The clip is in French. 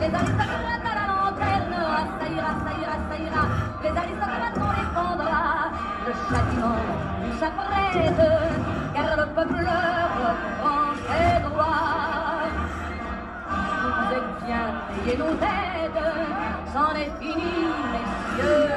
les aristocrates à la lanterne. Ah, ça ira, ça ira, ça ira, les aristocrates on les. Le châtiment s'apprête, car le peuple reprend ses droits. Vous êtes bien payés nos têtes, c'en est fini, messieurs.